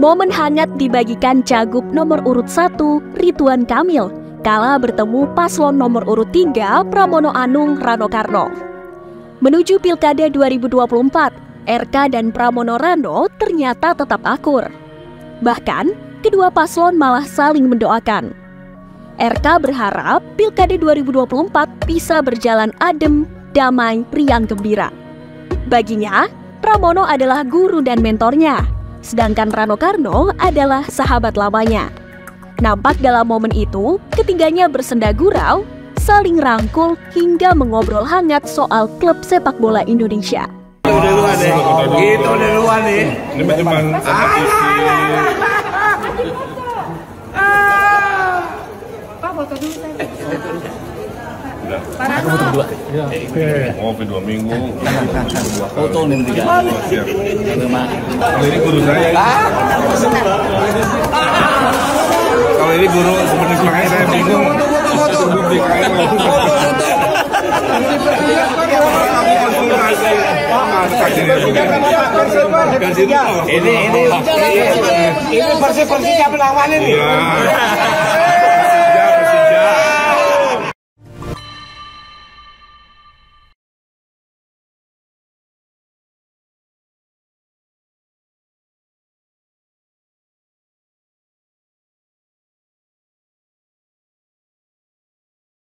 Momen hangat dibagikan cagup nomor urut 1 Rituan Kamil kala bertemu paslon nomor urut 3 Pramono Anung Rano Karno. Menuju Pilkada 2024, RK dan Pramono Rano ternyata tetap akur. Bahkan, kedua paslon malah saling mendoakan. RK berharap Pilkada 2024 bisa berjalan adem, damai, riang gembira. Baginya, Pramono adalah guru dan mentornya, sedangkan Rano Karno adalah sahabat lamanya. Nampak dalam momen itu, ketiganya bersenda gurau, saling rangkul hingga mengobrol hangat soal klub sepak bola Indonesia. Itu duluan deh. Itu duluan deh. Ini. Pak foto dulu Aku foto berdua. Ngopi dua minggu. Foto nih tiga. Siap. Kalau ini guru saya. Kalau ini guru seperti makanya saya bingung. Ini ini ini versi versinya penawar ini. Iya.